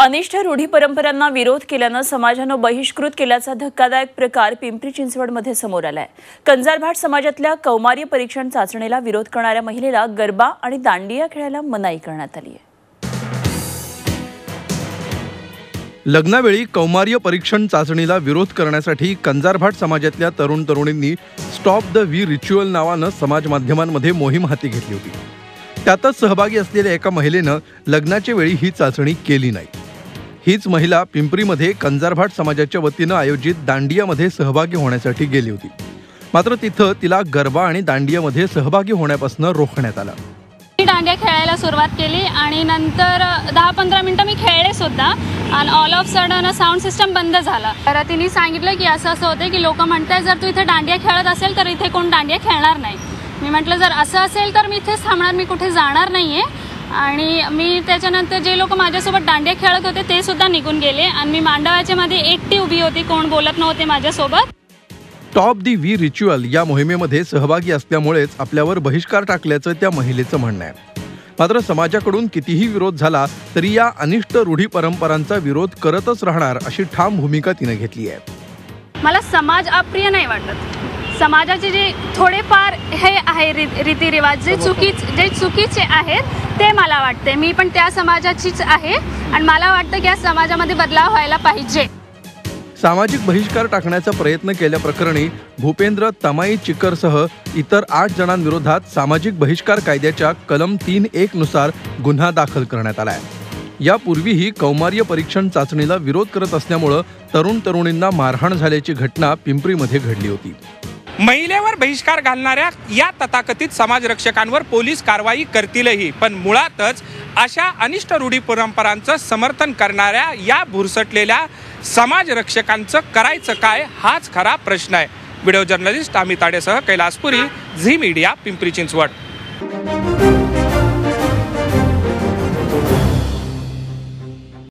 अनिष्ट रूढी परंपरांना विरोध केल्यानं समाजानं बहिष्कृत केल्याचा धक्कादायक प्रकार पिंपरी चिंचवडमध्ये समोर आलाय. कंजारभाट समाजातल्या कौमार्य परीक्षण चाचणीला विरोध करणाऱ्या महिलेला गरबा आणि दांडिया खेळायला मनाई करण्यात आली आहे लग्नावेळी कौमार्य परीक्षण चाचणीला विरोध करण्यासाठी कंजारभाट समाजातल्या तरुण तरुणींनी स्टॉप द व्ही रिच्युअल नावानं समाज माध्यमांमध्ये मोहीम हाती घेतली होती. त्यातच सहभागी असलेल्या एका महिलेनं लग्नाच्या वेळी ही चाचणी केली नाही. हीच महिला पिंपरीमध्ये कंजारभाट समाजाच्या वतीनं आयोजित दांडियामध्ये सहभागी होण्यासाठी गेली होती. मात्र तिथं तिला गरबा आणि दांडियामध्ये सहभागी होण्यापासून रोखण्यात आलं. मी दांड्या खेळायला सुरुवात केली आणि नंतर दहा पंधरा मिनटं मी खेळले सुद्धा आणि all of sudden sound system बंद झाला. तर तिने सांगितलं की असं असं होतं की लोक म्हणतात जर तू इथे दांडिया खेळत असेल तर इथे कोण दांडिया खेळणार नाही. मी म्हटलं जर असं असेल तर मी इथेच थांबणार मी कुठे जाणार नाही आहे आणि मी त्याच्यानंतर जे लोक माझ्यासोबत दांडिया खेळत होते ते सुद्धा निघून गेले. आणि मी मांडवाच्या मध्ये एकटी उभी होती कोण बोलत नव्हते माझ्यासोबत. टॉप दी व्ही रिच्युअल या मोहिमेमध्ये सहभागी असल्यामुळेच आपल्यावर बहिष्कार टाकल्याचं त्या महिलेचं म्हणणं आहे. मात्र समाजाकडून कितीही विरोध झाला तरी या अनिष्ट रूढी परंपरांचा विरोध करतच राहणार अशी ठाम भूमिका तिने घेतली आहे. मला समाज अप्रिय नाही वाटत. समाजाचे जे थोडेफार हे आहे री- रीतिरिवाज जे चुकीच जे चुकीचे आहेत ते मला वाटते. मी पण त्या समाजाचीच आहे आणि मला वाटतं की या समाजामध्ये बदलाव व्हायला पाहिजे. सामाजिक बहिष्कार टाकण्याचा प्रयत्न केल्याप्रकरणी भूपेंद्र तमाई चिकरसह इतर आठ जणांविरोधात सामाजिक बहिष्कार कायद्याच्या कलम तीन एक नुसार गुन्हा दाखल करण्यात आला आहे यापूर्वीही कौमार्य परीक्षण चाचणीला विरोध करत असल्यामुळं तरुण तरुणींना मारहाण झाल्याची घटना पिंपरीमध्ये घडली होती. महिलेवर बहिष्कार घालणाऱ्या या तथाकथित समाजरक्षकांवर पोलीस कारवाई करतीलही. पण मुळातच अशा अनिष्ट रूढी परंपरांचं समर्थन करणाऱ्या या भुरसटलेल्या समाजरक्षकांचं करायचं काय हाच खरा प्रश्न आहे. व्हिडिओ जर्नलिस्ट अमित ताडेसह कैलासपुरी झी मीडिया पिंपरी चिंचवड.